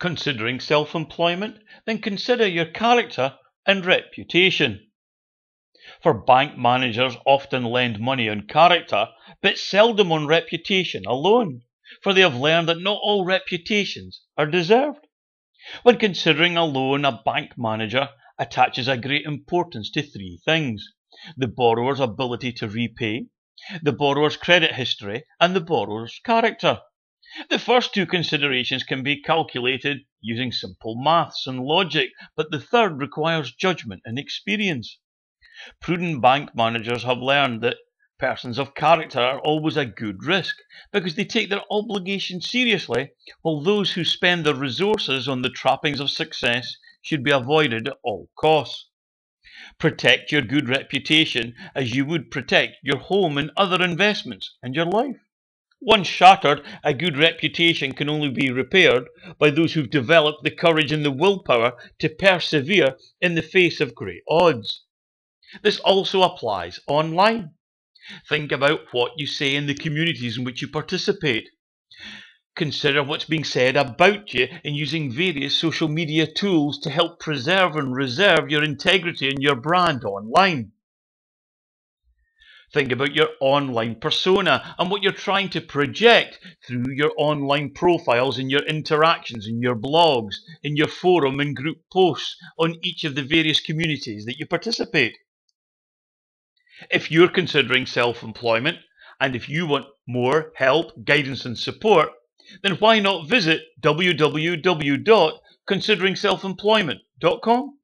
Considering self employment? Then consider your character and reputation. For bank managers often lend money on character, but seldom on reputation alone, for they have learned that not all reputations are deserved. When considering a loan, a bank manager attaches a great importance to three things the borrower's ability to repay, the borrower's credit history, and the borrower's character. The first two considerations can be calculated using simple maths and logic, but the third requires judgment and experience. Prudent bank managers have learned that persons of character are always a good risk because they take their obligations seriously, while those who spend their resources on the trappings of success should be avoided at all costs. Protect your good reputation as you would protect your home and other investments and your life. Once shattered, a good reputation can only be repaired by those who've developed the courage and the willpower to persevere in the face of great odds. This also applies online. Think about what you say in the communities in which you participate. Consider what's being said about you in using various social media tools to help preserve and reserve your integrity and your brand online. Think about your online persona and what you're trying to project through your online profiles and your interactions in your blogs, in your forum and group posts on each of the various communities that you participate. If you're considering self employment and if you want more help, guidance, and support, then why not visit www.consideringselfemployment.com?